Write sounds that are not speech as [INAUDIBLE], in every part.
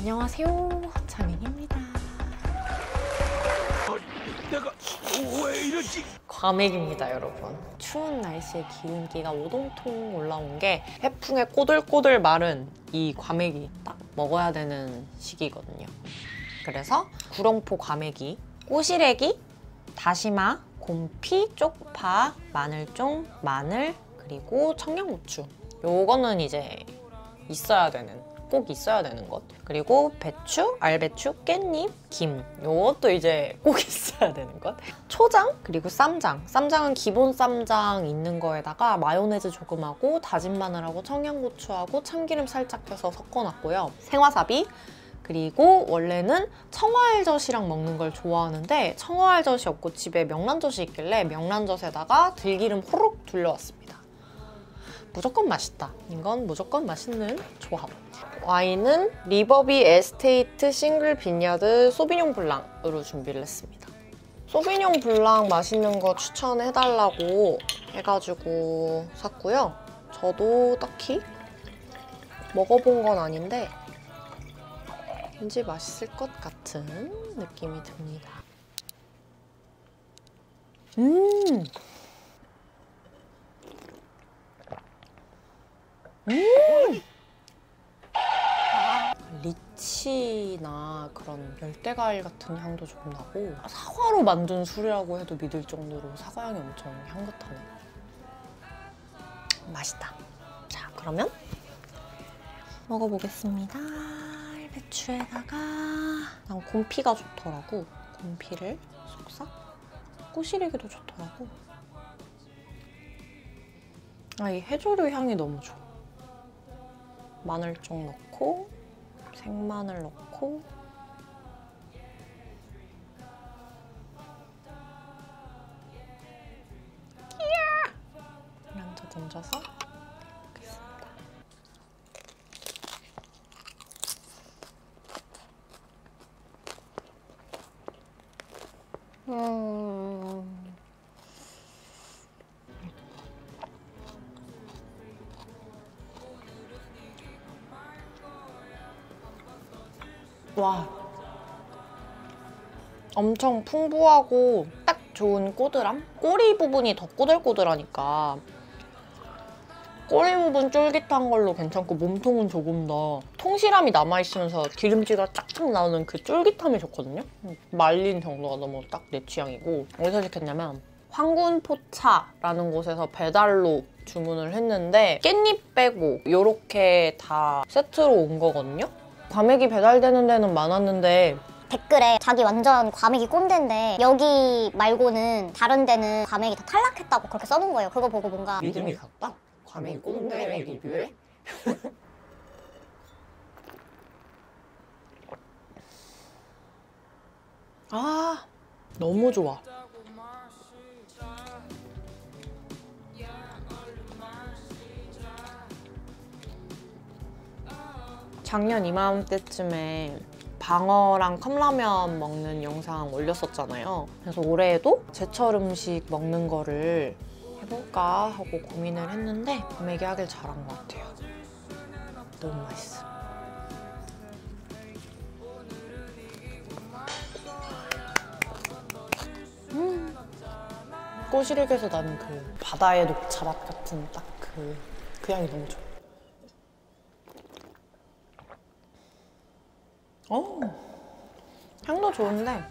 안녕하세요. 장인입니다. 내가 왜 이러지? 과메기입니다, 여러분. 추운 날씨에 기운기가 오동통 올라온 게 해풍에 꼬들꼬들 마른 이 과메기 딱 먹어야 되는 시기거든요. 그래서 구룡포 과메기, 꼬시래기, 다시마, 곰피, 쪽파, 마늘종, 마늘, 그리고 청양고추. 요거는 이제 있어야 되는 꼭 있어야 되는 것. 그리고 배추, 알배추, 깻잎, 김. 요것도 이제 꼭 [LAUGHS] 있어야 되는 것. 초장, 그리고 쌈장. 쌈장은 기본 쌈장 있는 거에다가 마요네즈 조금 하고 다진 마늘하고 청양고추하고 참기름 살짝 해서 섞어놨고요. 생와사비, 그리고 원래는 청화알젓이랑 먹는 걸 좋아하는데 청화알젓이 없고 집에 명란젓이 있길래 명란젓에다가 들기름 호록 둘러왔습니다. 무조건 맛있다. 이건 무조건 맛있는 조합. 와인은 Riverby Estate single vineyard Sauvignon Blanc으로 준비를 했습니다. Sauvignon Blanc 맛있는 거 추천해달라고 해가지고 샀고요. 저도 딱히 먹어본 건 아닌데 왠지 맛있을 것 같은 느낌이 듭니다. 음! 음! 리치나 그런 열대과일 같은 향도 좀 나고 사과로 만든 술이라고 해도 믿을 정도로 사과향이 엄청 향긋하네. 맛있다. 자, 그러면 먹어보겠습니다. 배추에다가 난 곰피가 좋더라고. 곰피를 쏙싹 꼬시래기도 좋더라고. 아, 이 해조류 향이 너무 좋아. 마늘 좀 넣고 생마늘 넣고 면도 얹어서 먹겠습니다. 음. 와. 엄청 풍부하고 딱 좋은 꼬들함? 꼬리 부분이 더 꼬들꼬들하니까 꼬리 부분 쫄깃한 걸로 괜찮고 몸통은 조금 더 통실함이 남아있으면서 기름기가 쫙쫙 나오는 그 쫄깃함이 좋거든요? 말린 정도가 너무 딱 내 취향이고 어디서 시켰냐면 황군포차라는 곳에서 배달로 주문을 했는데 깻잎 빼고 이렇게 다 세트로 온 거거든요? 과메기 배달되는 데는 많았는데 댓글에 자기 완전 과메기 꼰대인데 여기 말고는 다른 데는 과메기 다 탈락했다고 그렇게 써놓은 거예요. 그거 보고 뭔가 믿음이 갔다? 과메기 꼰대 리뷰에? 아 너무 좋아 작년 이맘때쯤에 방어랑 컵라면 먹는 영상 올렸었잖아요. 그래서 올해에도 제철 음식 먹는 거를 해볼까 하고 고민을 했는데 과메기 하길 잘한 것 같아요. 너무 맛있어. 음. 꼬시륵에서 나는 그 바다의 녹차맛 같은 딱 그 그 향이 너무 좋아. 어 향도 좋은데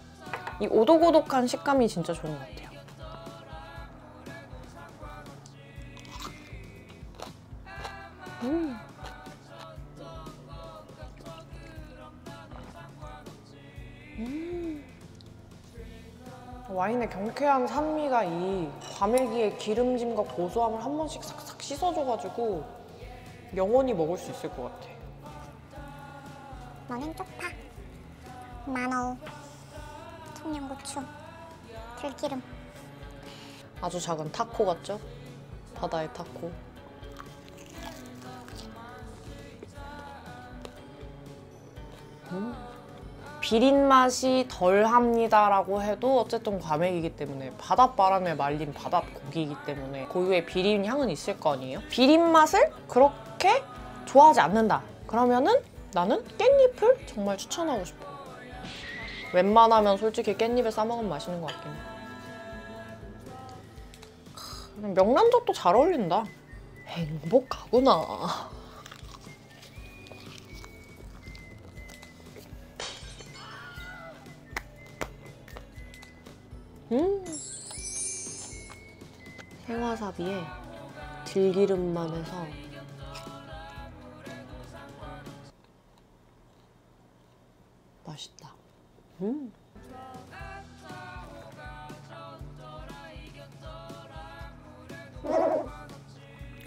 이 오독오독한 식감이 진짜 좋은 것 같아요. 음. 음. 와인의 경쾌한 산미가 이 과메기의 기름짐과 고소함을 한 번씩 싹싹 씻어줘가지고 영원히 먹을 수 있을 것 같아. 너는 쪽파, 마늘, 청양고추, 들기름 아주 작은 타코 같죠? 바다의 타코. 음. 비린 맛이 덜 합니다라고 해도 어쨌든 과메기이기 때문에 바닷바람에 말린 바닷고기이기 때문에 고유의 비린 향은 있을 거 아니에요? 비린 맛을 그렇게 좋아하지 않는다. 그러면은 나는 깻잎을 정말 추천하고 싶어. 웬만하면 솔직히 깻잎에 싸먹으면 맛있는 것 같긴 해. 크, 명란젓도 잘 어울린다. 행복하구나. 음. 생와사비에 들기름만 해서 음.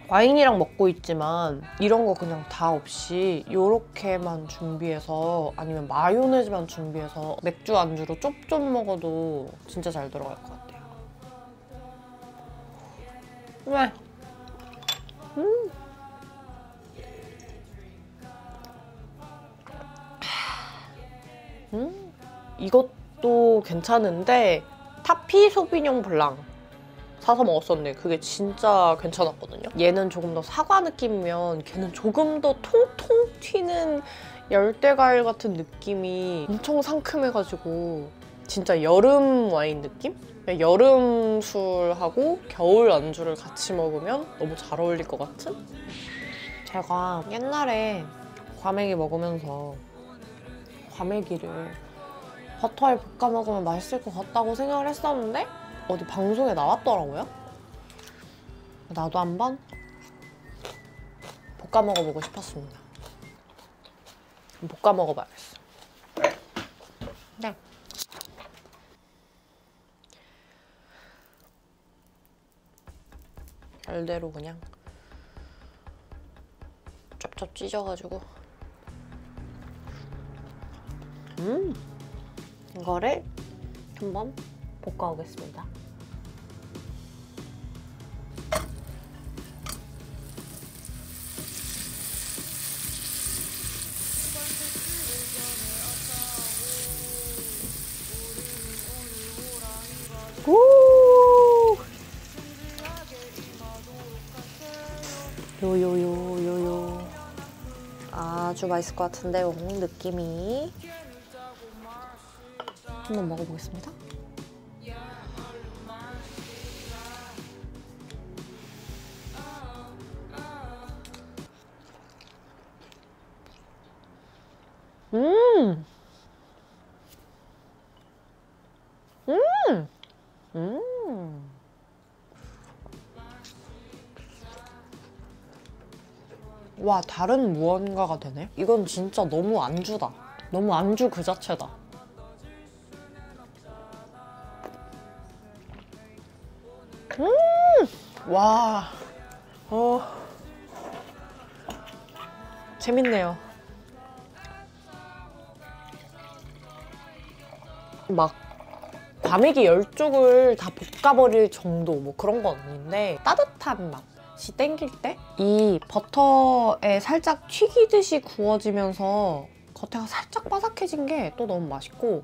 와인이랑 먹고 있지만 이런 거 그냥 다 없이 이렇게만 준비해서 아니면 마요네즈만 준비해서 맥주 안주로 쩝쩝 먹어도 진짜 잘 들어갈 것 같아요. 왜? 음. 음. 이것도 괜찮은데 타피 소비뇽 블랑 사서 먹었었는데 그게 진짜 괜찮았거든요. 얘는 조금 더 사과 느낌이면 걔는 조금 더 통통 튀는 열대과일 같은 느낌이 엄청 상큼해가지고 진짜 여름 와인 느낌? 여름 술하고 겨울 안주를 같이 먹으면 너무 잘 어울릴 것 같은? 제가 옛날에 과메기 먹으면서 과메기를 버터에 볶아 먹으면 맛있을 것 같다고 생각을 했었는데 어디 방송에 나왔더라고요. 나도 한번 볶아 먹어보고 싶었습니다. 볶아 먹어봐야겠어. 네. 별대로 그냥 쩝쩝 찢어가지고 음 이거를 한번 볶아 오겠습니다. 오! 요요요요요 아주 맛있을 것 같은데 오, 느낌이 한번 먹어보겠습니다. 음! 음! 음! 와, 다른 무언가가 되네? 이건 진짜 너무 안주다. 너무 안주 그 자체다. 음! 와. 어. 재밌네요. 막 과메기 열 쪽을 다 볶아버릴 정도 뭐 그런 건 아닌데 따뜻한 맛이 땡길 때 이 버터에 살짝 튀기듯이 구워지면서 겉에가 살짝 바삭해진 게 또 너무 맛있고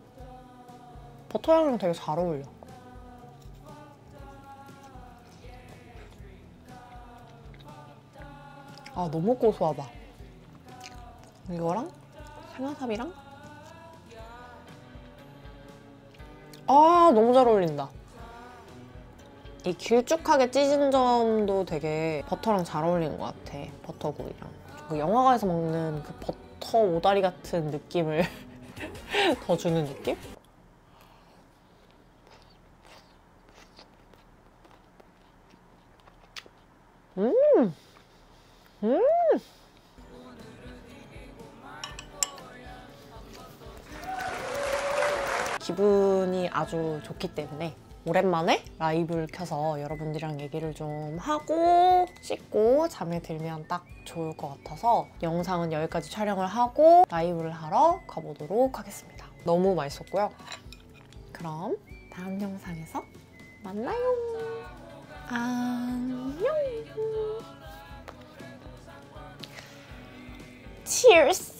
버터 향이랑 되게 잘 어울려. 아 너무 고소하다. 이거랑 생와사비랑 아 너무 잘 어울린다. 이 길쭉하게 찢은 점도 되게 버터랑 잘 어울리는 것 같아. 버터구이랑. 그 영화관에서 먹는 그 버터 오다리 같은 느낌을 [LAUGHS] 더 주는 느낌? 음! 음! 기분이 아주 좋기 때문에 오랜만에 라이브를 켜서 여러분들이랑 얘기를 좀 하고 씻고 잠에 들면 딱 좋을 것 같아서 영상은 여기까지 촬영을 하고 라이브를 하러 가보도록 하겠습니다. 너무 맛있었고요. 그럼 다음 영상에서 만나요. 안녕. Cheers.